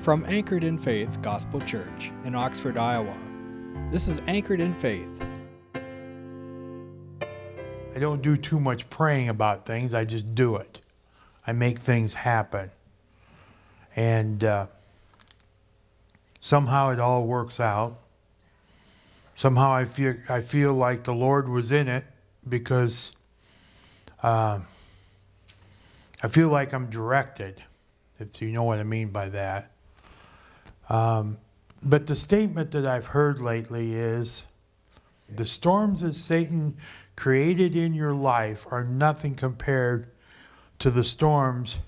From Anchored in Faith Gospel Church in Oxford, Iowa. This is Anchored in Faith. I don't do too much praying about things, I just do it. I make things happen. And uh, somehow it all works out. Somehow I feel, I feel like the Lord was in it because uh, I feel like I'm directed, if you know what I mean by that. Um, but the statement that I've heard lately is the storms that Satan created in your life are nothing compared to the storms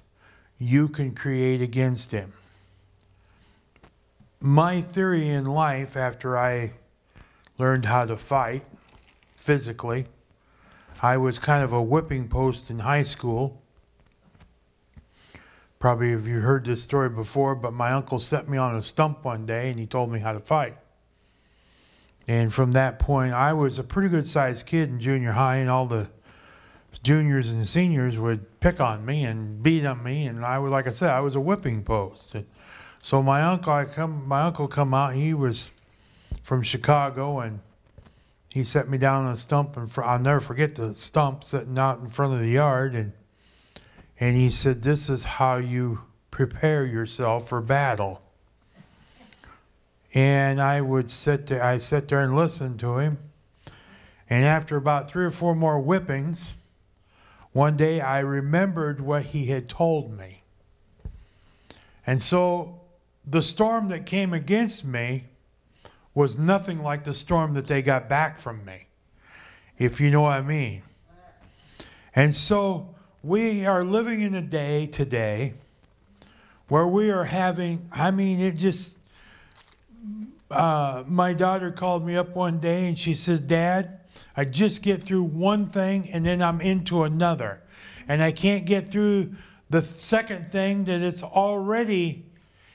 you can create against him. My theory in life, after I learned how to fight physically, I was kind of a whipping post in high school. Probably have you heard this story before, but my uncle set me on a stump one day and he told me how to fight. And from that point, I was a pretty good sized kid in junior high, and all the juniors and seniors would pick on me and beat on me, and I was, like I said, I was a whipping post. So my uncle, I come, my uncle come out. He was from Chicago, and he set me down on a stump, and I'll never forget the stump sitting out in front of the yard, and and he said, "This is how you prepare yourself for battle." And I would sit there, I sit there and listen to him. And after about three or four more whippings, one day I remembered what he had told me. And so the storm that came against me was nothing like the storm that they got back from me, if you know what I mean. And so we are living in a day today where we are having, I mean, it just, uh, my daughter called me up one day and she says, Dad, I just get through one thing and then I'm into another. And I can't get through the second thing that it's already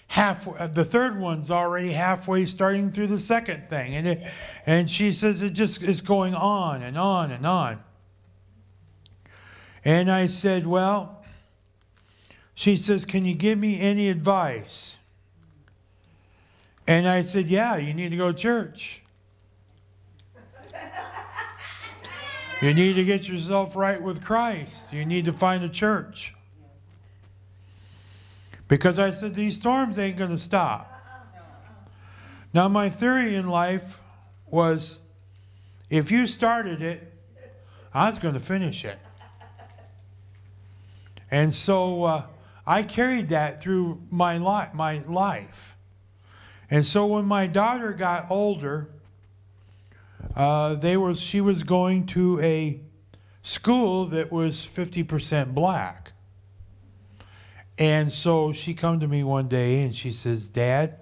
half the third one's already halfway starting through the second thing and it, and she says it just is going on and on and on and i said well she says can you give me any advice and i said yeah you need to go to church you need to get yourself right with christ you need to find a church because I said these storms ain't going to stop. Now, my theory in life was if you started it, I was going to finish it. And so uh, I carried that through my, li- my life. And so when my daughter got older, uh, they were, she was going to a school that was 50% black. And so she come to me one day and she says, Dad,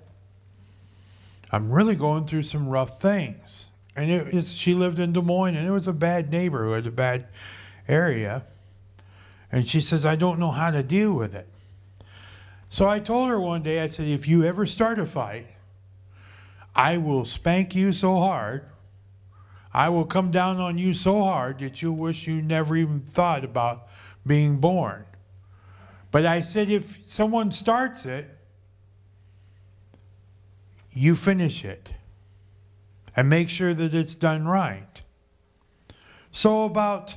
I'm really going through some rough things. And it is, she lived in Des Moines and it was a bad neighborhood, a bad area. And she says, I don't know how to deal with it. So I told her one day, I said, if you ever start a fight, I will spank you so hard, I will come down on you so hard that you'll wish you never even thought about being born. But I said, if someone starts it, you finish it and make sure that it's done right. So, about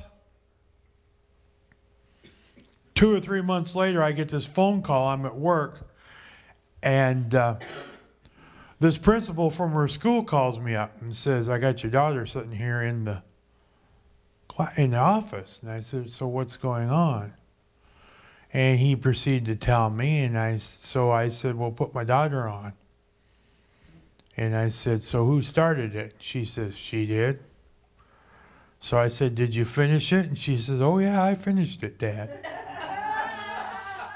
two or three months later, I get this phone call. I'm at work, and uh, this principal from her school calls me up and says, "I got your daughter sitting here in the in the office." And I said, "So what's going on?" And he proceeded to tell me, and I so I said, "Well, put my daughter on." And I said, "So who started it?" She says, "She did." So I said, "Did you finish it?" And she says, "Oh yeah, I finished it, Dad.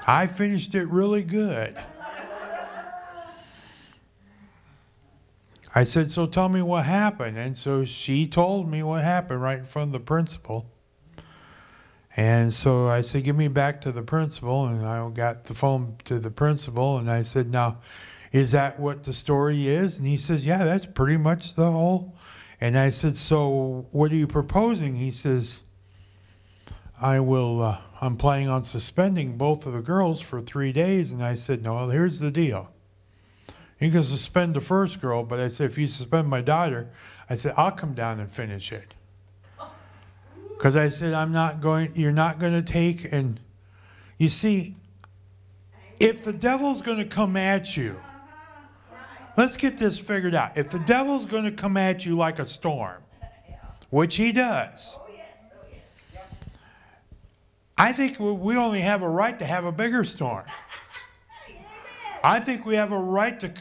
I finished it really good." I said, "So tell me what happened." And so she told me what happened right in front of the principal. And so I said, Give me back to the principal. And I got the phone to the principal. And I said, Now, is that what the story is? And he says, Yeah, that's pretty much the whole. And I said, So what are you proposing? He says, I will, uh, I'm planning on suspending both of the girls for three days. And I said, No, here's the deal. You can suspend the first girl, but I said, if you suspend my daughter, I said, I'll come down and finish it. Because I said, I'm not going, you're not going to take, and you see, if the devil's going to come at you, let's get this figured out. If the devil's going to come at you like a storm, which he does, I think we only have a right to have a bigger storm. I think we have a right to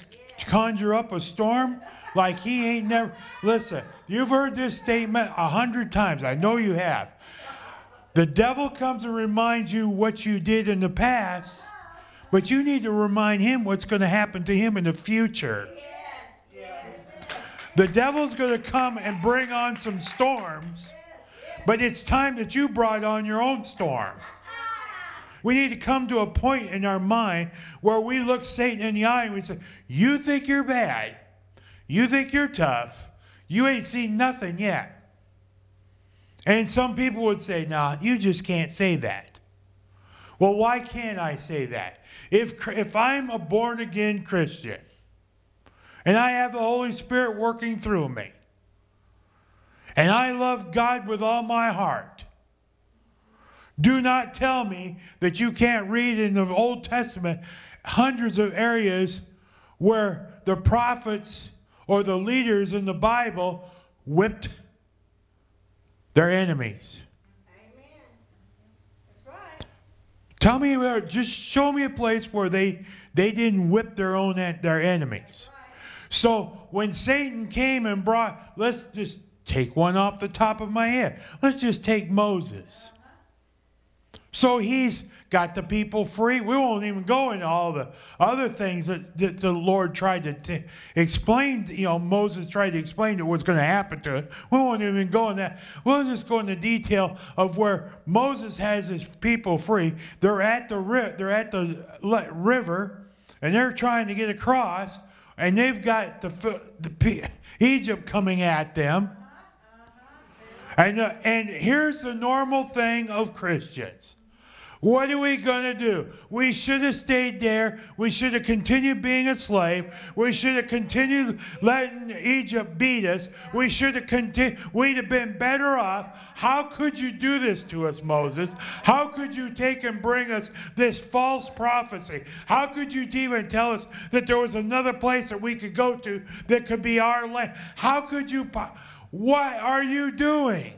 conjure up a storm like he ain't never. Listen, you've heard this statement a hundred times. I know you have. The devil comes and reminds you what you did in the past, but you need to remind him what's going to happen to him in the future. The devil's going to come and bring on some storms, but it's time that you brought on your own storm. We need to come to a point in our mind where we look Satan in the eye and we say, You think you're bad. You think you're tough. You ain't seen nothing yet. And some people would say, Nah, you just can't say that. Well, why can't I say that? If, if I'm a born again Christian and I have the Holy Spirit working through me and I love God with all my heart, do not tell me that you can't read in the Old Testament hundreds of areas where the prophets or the leaders in the Bible whipped their enemies. Amen. That's right. Tell me, just show me a place where they they didn't whip their own their enemies. So when Satan came and brought, let's just take one off the top of my head. Let's just take Moses. So he's got the people free. We won't even go into all the other things that, that the Lord tried to explain. You know, Moses tried to explain to what's going to happen to it. We won't even go in that. We'll just go into detail of where Moses has his people free. They're at the ri- they're at the river, and they're trying to get across, and they've got the, the Egypt coming at them. And, and here's the normal thing of Christians what are we going to do? We should have stayed there. We should have continued being a slave. We should have continued letting Egypt beat us. We should have continued. We'd have been better off. How could you do this to us, Moses? How could you take and bring us this false prophecy? How could you even tell us that there was another place that we could go to that could be our land? How could you? What are you doing?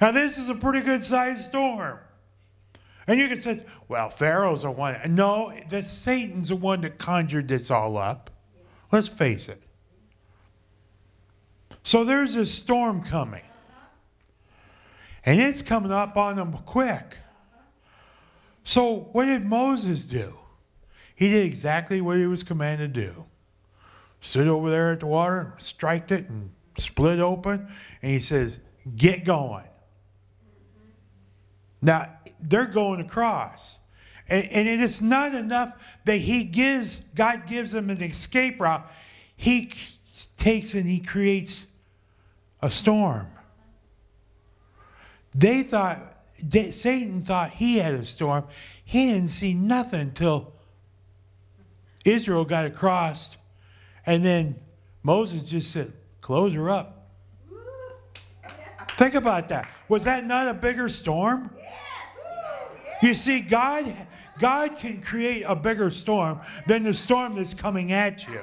Now, this is a pretty good sized storm. And you can say, well, Pharaoh's the one. No, that Satan's the one that conjured this all up. Let's face it. So there's a storm coming. And it's coming up on them quick. So what did Moses do? He did exactly what he was commanded to do. Stood over there at the water, striked it, and split open. And he says, Get going. Now, they're going across. And, and it is not enough that he gives, God gives them an escape route. He takes and he creates a storm. They thought, they, Satan thought he had a storm. He didn't see nothing until Israel got across. And then Moses just said, close her up. Think about that. Was that not a bigger storm? You see, God, God can create a bigger storm than the storm that's coming at you.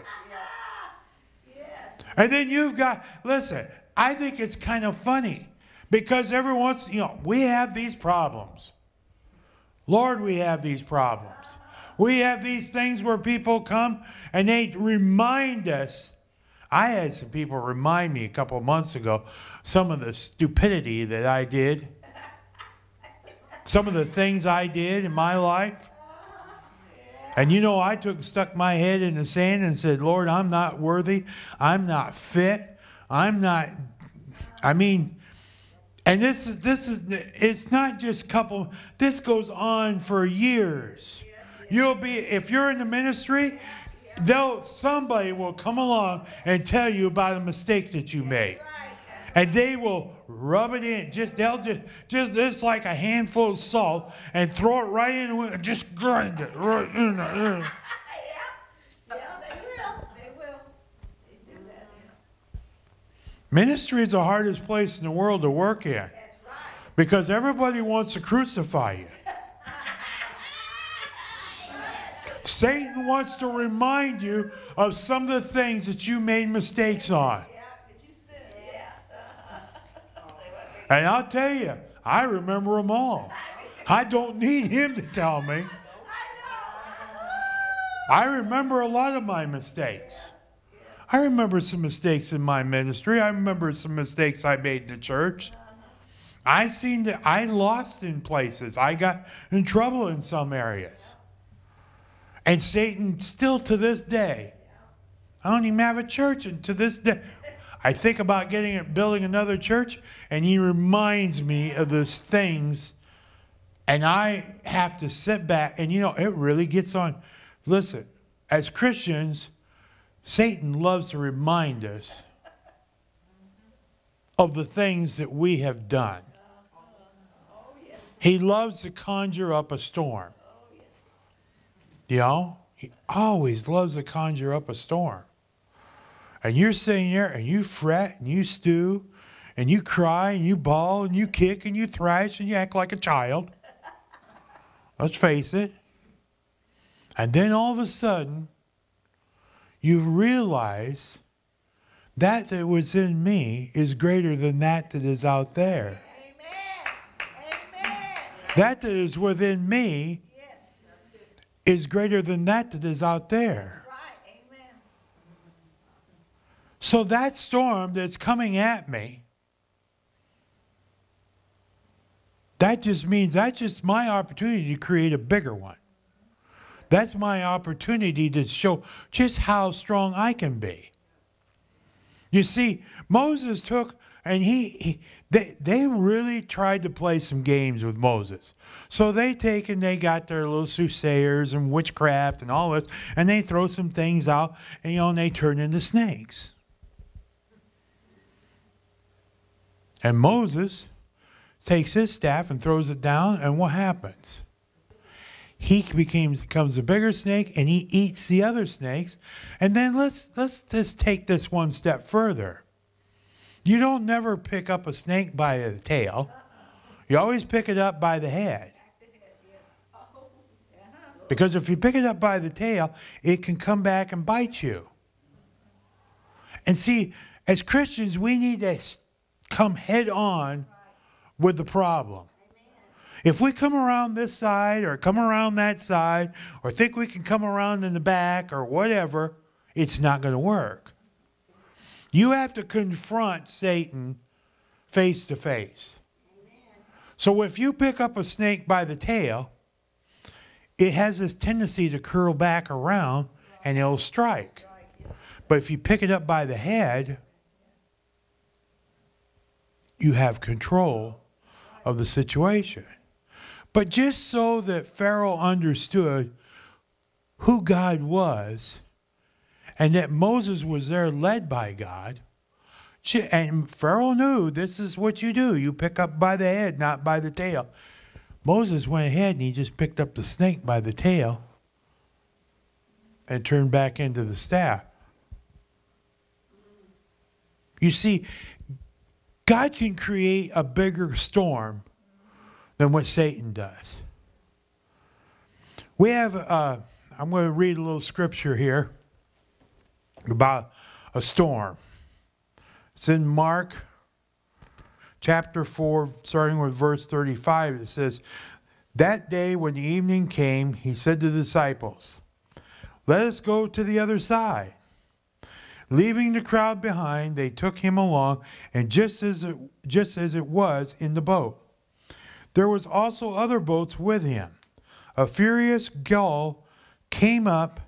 And then you've got, listen, I think it's kind of funny because every once, you know, we have these problems. Lord, we have these problems. We have these things where people come and they remind us. I had some people remind me a couple months ago some of the stupidity that I did some of the things I did in my life. And you know, I took stuck my head in the sand and said, Lord, I'm not worthy. I'm not fit. I'm not, I mean, and this is this is it's not just couple, this goes on for years. You'll be if you're in the ministry, they'll somebody will come along and tell you about a mistake that you made. And they will rub it in. Just they'll just just just like a handful of salt and throw it right in and just grind it right in there. Yeah, yeah, they will, they will. They do that. Ministry is the hardest place in the world to work in because everybody wants to crucify you. Satan wants to remind you of some of the things that you made mistakes on. And I'll tell you, I remember them all. I don't need him to tell me. I remember a lot of my mistakes. I remember some mistakes in my ministry. I remember some mistakes I made in the church. I seen that I lost in places. I got in trouble in some areas. And Satan still to this day, I don't even have a church and to this day. I think about getting it building another church, and he reminds me of those things. And I have to sit back, and you know, it really gets on. Listen, as Christians, Satan loves to remind us of the things that we have done. He loves to conjure up a storm. You know, he always loves to conjure up a storm. And you're sitting there and you fret and you stew and you cry and you bawl and you kick and you thrash and you act like a child. Let's face it. And then all of a sudden, you realize that that was in me is greater than that that is out there. Amen. Amen. That that is within me Yes, is greater than that that is out there. right, amen. So that storm that's coming at me, that just means that's just my opportunity to create a bigger one. That's my opportunity to show just how strong I can be. You see, Moses took and he, he they, they really tried to play some games with Moses. So they take and they got their little soothsayers and witchcraft and all this, and they throw some things out, and you know, and they turn into snakes. And Moses takes his staff and throws it down, and what happens? He becomes, becomes a bigger snake and he eats the other snakes. And then let's let's just take this one step further. You don't never pick up a snake by the tail. You always pick it up by the head. Because if you pick it up by the tail, it can come back and bite you. And see, as Christians, we need to come head on with the problem. If we come around this side or come around that side or think we can come around in the back or whatever, it's not going to work. You have to confront Satan face to face. So if you pick up a snake by the tail, it has this tendency to curl back around and it'll strike. But if you pick it up by the head, you have control of the situation. But just so that Pharaoh understood who God was and that Moses was there led by God, and Pharaoh knew this is what you do you pick up by the head, not by the tail. Moses went ahead and he just picked up the snake by the tail and turned back into the staff. You see, God can create a bigger storm than what Satan does. We have, uh, I'm going to read a little scripture here about a storm. It's in Mark chapter 4, starting with verse 35. It says, That day when the evening came, he said to the disciples, Let us go to the other side. Leaving the crowd behind, they took him along, and just as it, just as it was in the boat, there was also other boats with him. A furious gull came up,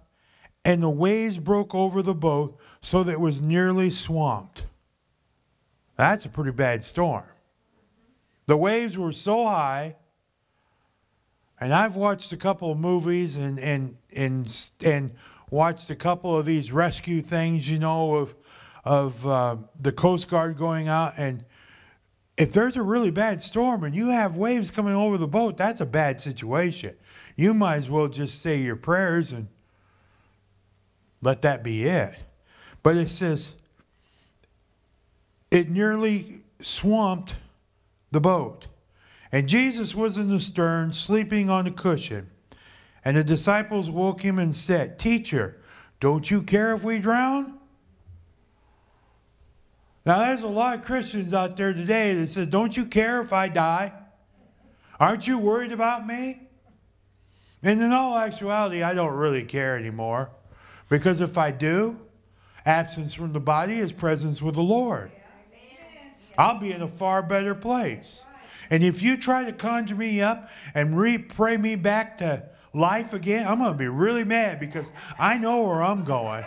and the waves broke over the boat so that it was nearly swamped. That's a pretty bad storm. The waves were so high, and I've watched a couple of movies and and and and watched a couple of these rescue things, you know, of of uh, the Coast Guard going out and if there's a really bad storm and you have waves coming over the boat, that's a bad situation. You might as well just say your prayers and let that be it. But it says it nearly swamped the boat. And Jesus was in the stern, sleeping on a cushion. And the disciples woke him and said, Teacher, don't you care if we drown? Now, there's a lot of Christians out there today that says, Don't you care if I die? Aren't you worried about me? And in all actuality, I don't really care anymore. Because if I do, absence from the body is presence with the Lord. I'll be in a far better place. And if you try to conjure me up and re pray me back to life again, I'm going to be really mad because I know where I'm going.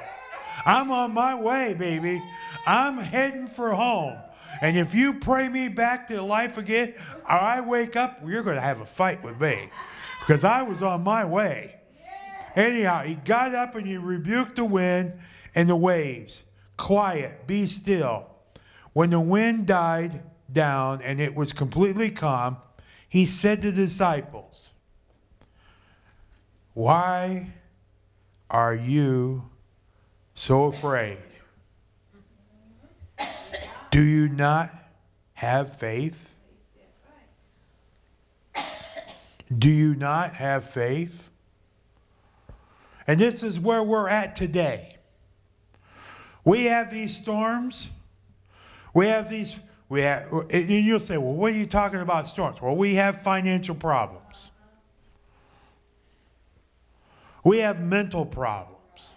I'm on my way, baby. I'm heading for home. And if you pray me back to life again, or I wake up, you're going to have a fight with me because I was on my way. Anyhow, he got up and he rebuked the wind and the waves. Quiet, be still. When the wind died down and it was completely calm, he said to the disciples, Why are you so afraid? Do you not have faith? Do you not have faith? And this is where we're at today. We have these storms. We have these, we have, and you'll say, well, what are you talking about storms? Well, we have financial problems. We have mental problems.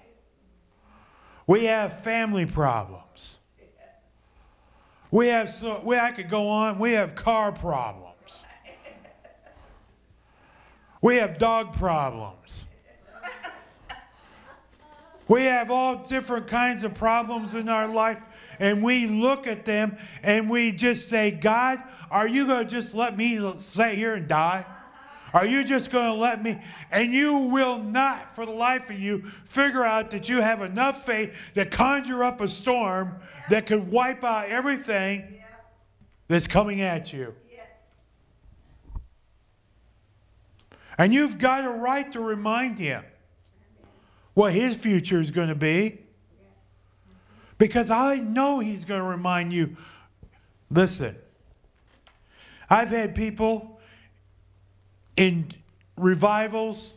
We have family problems. We have, so, we, I could go on, we have car problems. We have dog problems. We have all different kinds of problems in our life, and we look at them and we just say, God, are you going to just let me sit here and die? Are you just going to let me? And you will not, for the life of you, figure out that you have enough faith to conjure up a storm that could wipe out everything that's coming at you. And you've got a right to remind him what his future is going to be. Because I know he's going to remind you. Listen, I've had people in revivals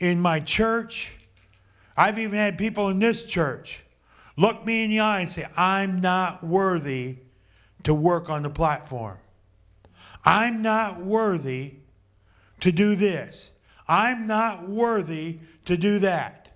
in my church. I've even had people in this church look me in the eye and say, I'm not worthy to work on the platform. I'm not worthy to do this. I'm not worthy to do that.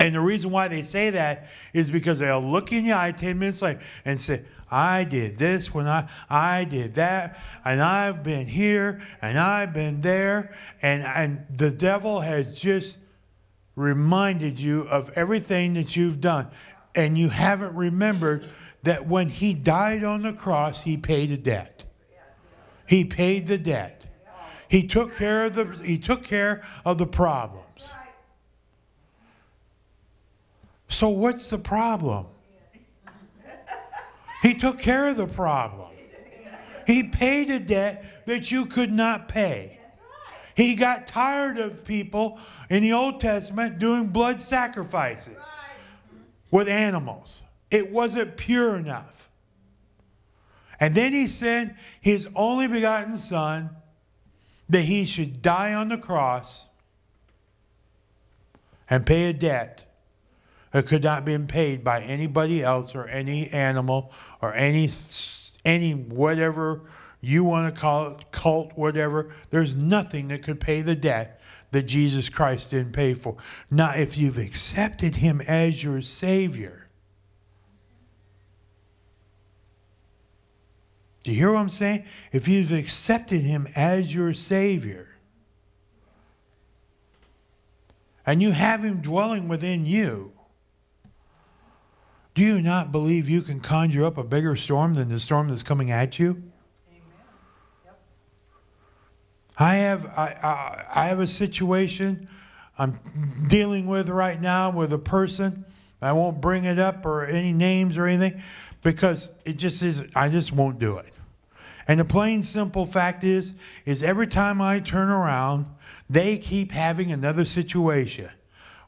And the reason why they say that is because they'll look in your eye 10 minutes later and say, I did this when I I did that and I've been here and I've been there and and the devil has just reminded you of everything that you've done and you haven't remembered that when he died on the cross he paid a debt. He paid the debt. He took care of the he took care of the problems. So what's the problem? He took care of the problem. He paid a debt that you could not pay. He got tired of people in the Old Testament doing blood sacrifices with animals. It wasn't pure enough. And then he sent his only begotten Son that he should die on the cross and pay a debt that could not be paid by anybody else or any animal or any any whatever you want to call it, cult, whatever. There's nothing that could pay the debt that Jesus Christ didn't pay for. Now, if you've accepted him as your Savior, do you hear what I'm saying? If you've accepted him as your Savior, and you have him dwelling within you, do you not believe you can conjure up a bigger storm than the storm that's coming at you? I have I, I, I have a situation I'm dealing with right now with a person. I won't bring it up or any names or anything because it just is, I just won't do it. And the plain simple fact is, is every time I turn around, they keep having another situation.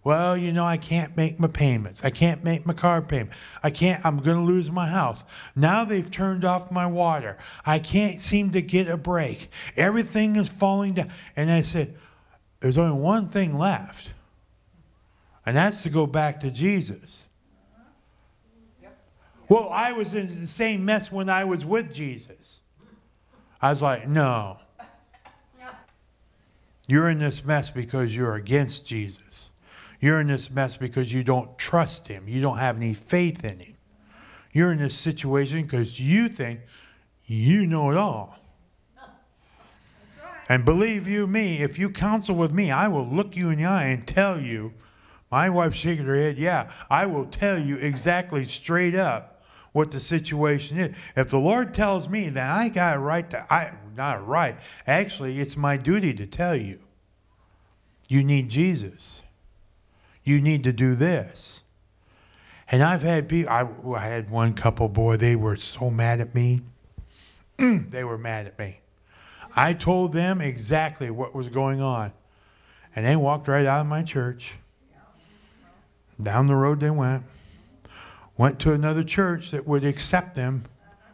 Well, you know, I can't make my payments. I can't make my car payment. I can't, I'm going to lose my house. Now they've turned off my water. I can't seem to get a break. Everything is falling down. And I said, there's only one thing left, and that's to go back to Jesus. Well, I was in the same mess when I was with Jesus. I was like, no. You're in this mess because you're against Jesus. You're in this mess because you don't trust him. You don't have any faith in him. You're in this situation because you think you know it all. And believe you me, if you counsel with me, I will look you in the eye and tell you. My wife shaking her head, yeah, I will tell you exactly straight up what the situation is. If the Lord tells me that I got a right to, I not a right. Actually, it's my duty to tell you. You need Jesus. You need to do this. And I've had people. I, I had one couple, boy, they were so mad at me. they were mad at me. I told them exactly what was going on. And they walked right out of my church. Down the road they went. Went to another church that would accept them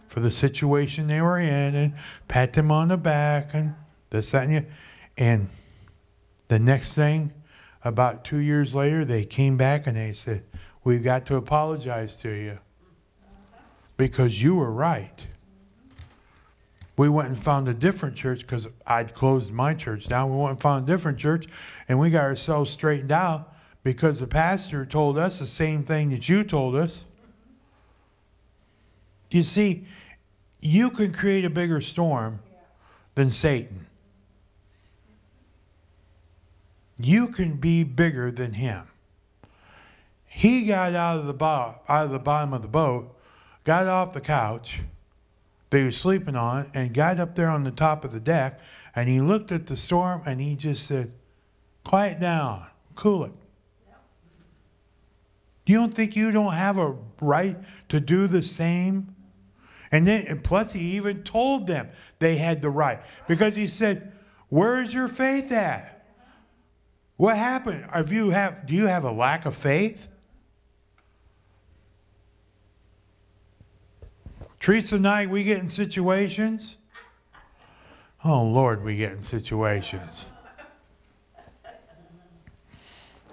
for the situation they were in and pat them on the back and this, that, and the, And the next thing, about two years later, they came back and they said, We've got to apologize to you because you were right we went and found a different church because I'd closed my church down. We went and found a different church, and we got ourselves straightened out because the pastor told us the same thing that you told us. You see, you can create a bigger storm than Satan. You can be bigger than him. He got out of the bo- out of the bottom of the boat, got off the couch he was sleeping on and got up there on the top of the deck and he looked at the storm and he just said, Quiet down, cool it. You don't think you don't have a right to do the same? And then, and plus, he even told them they had the right because he said, "Where is your faith at? What happened? Have you have? Do you have a lack of faith?" Teresa and I, we get in situations. Oh, Lord, we get in situations.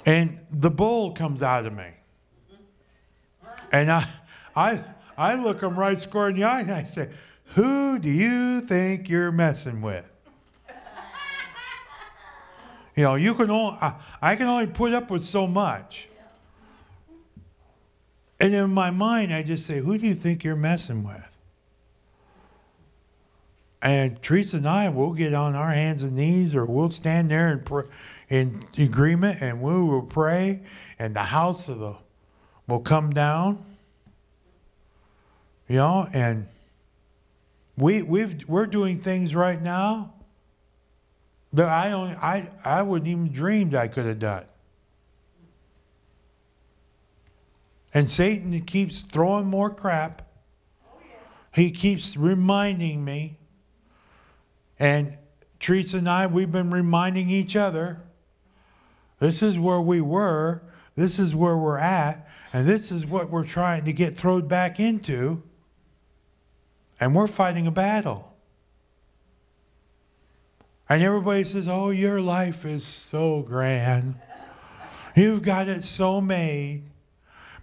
And the bull comes out of me. And I, I, I look him right square in the eye and I say, Who do you think you're messing with? You know, you can only, I, I can only put up with so much. And in my mind, I just say, Who do you think you're messing with? And Teresa and I will get on our hands and knees, or we'll stand there and pray, in agreement, and we will pray, and the house of the will come down. You know, and we we've we're doing things right now that I only I I wouldn't even dreamed I could have done. And Satan keeps throwing more crap. He keeps reminding me. And Teresa and I, we've been reminding each other this is where we were, this is where we're at, and this is what we're trying to get thrown back into. And we're fighting a battle. And everybody says, Oh, your life is so grand. You've got it so made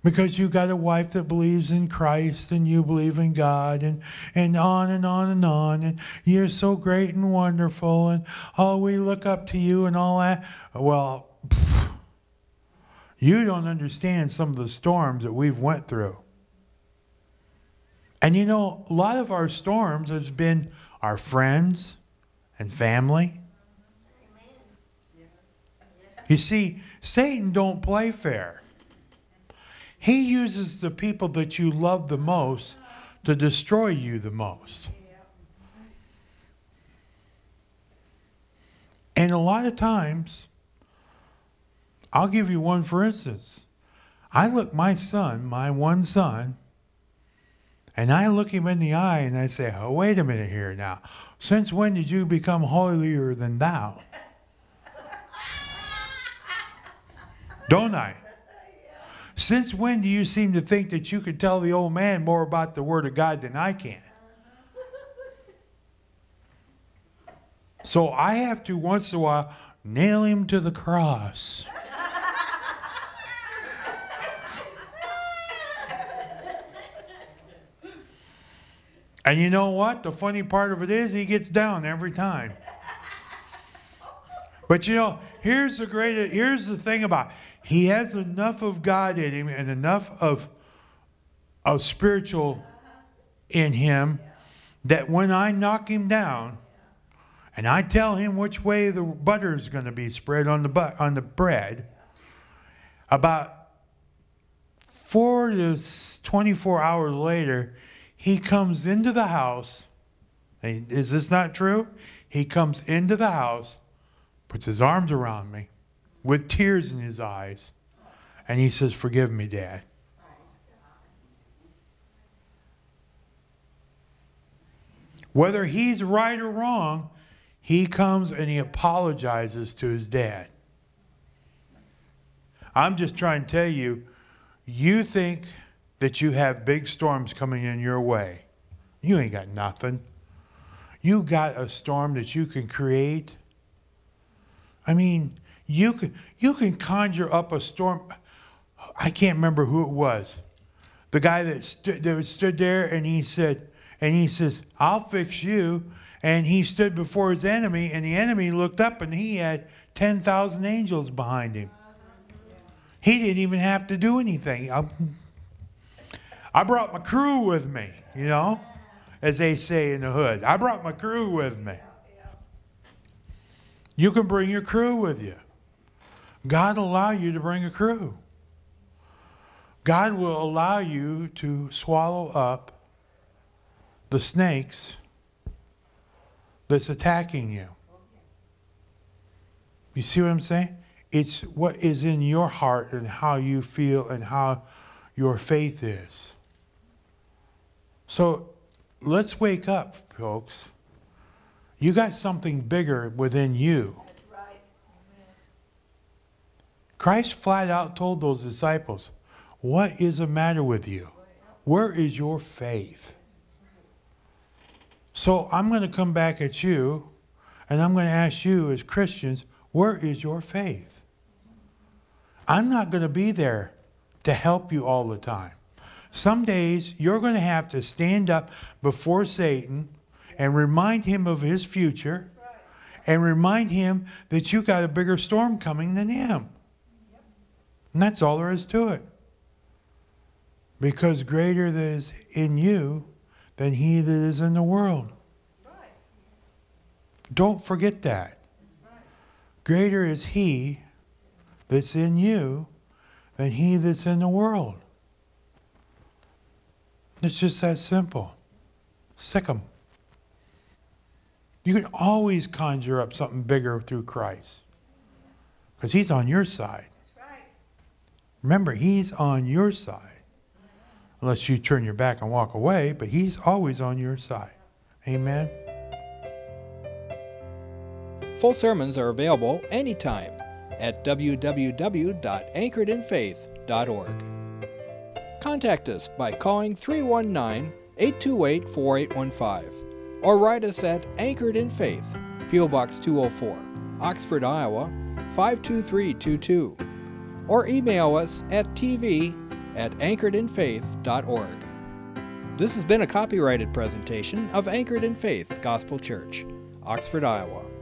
because you got a wife that believes in Christ and you believe in God and, and on and on and on. And you're so great and wonderful and oh we look up to you and all that. Well pff, you don't understand some of the storms that we've went through. And you know a lot of our storms has been our friends and family you see satan don't play fair he uses the people that you love the most to destroy you the most. And a lot of times, I'll give you one for instance. I look my son, my one son, and I look him in the eye and I say, oh, wait a minute here now. Since when did you become holier than thou? Don't I? Since when do you seem to think that you could tell the old man more about the Word of God than I can? So I have to once in a while nail him to the cross. And you know what? The funny part of it is he gets down every time. But you know, here's the great here's the thing about it. he has enough of God in him and enough of of spiritual in him that when I knock him down and I tell him which way the butter is going to be spread on the but on the bread, about four to 24 hours later, he comes into the house. Is this not true? He comes into the house, puts his arms around me with tears in his eyes, and he says, Forgive me, Dad. Whether he's right or wrong, he comes and he apologizes to his dad. I'm just trying to tell you, you think that you have big storms coming in your way. You ain't got nothing. You got a storm that you can create. I mean, you can you can conjure up a storm. I can't remember who it was. The guy that stood that stood there and he said, and he says, "I'll fix you." And he stood before his enemy, and the enemy looked up, and he had ten thousand angels behind him. He didn't even have to do anything. I brought my crew with me, you know, as they say in the hood. I brought my crew with me. You can bring your crew with you. God will allow you to bring a crew. God will allow you to swallow up the snakes that's attacking you. You see what I'm saying? It's what is in your heart and how you feel and how your faith is. So let's wake up, folks. You got something bigger within you. Christ flat out told those disciples, What is the matter with you? Where is your faith? So I'm going to come back at you and I'm going to ask you as Christians, where is your faith? I'm not going to be there to help you all the time. Some days you're going to have to stand up before Satan and remind him of his future and remind him that you got a bigger storm coming than him. And that's all there is to it. Because greater is in you than he that is in the world. Don't forget that. Greater is he that's in you than he that's in the world. It's just that simple. Sick 'em. You can always conjure up something bigger through Christ because he's on your side. Remember, he's on your side. Unless you turn your back and walk away, but he's always on your side. Amen. Full sermons are available anytime at www.anchoredinfaith.org. Contact us by calling 319 828 4815 or write us at Anchored in Faith, P.O. Box 204, Oxford, Iowa 52322, or email us at tv at anchoredinfaith.org. This has been a copyrighted presentation of Anchored in Faith Gospel Church, Oxford, Iowa.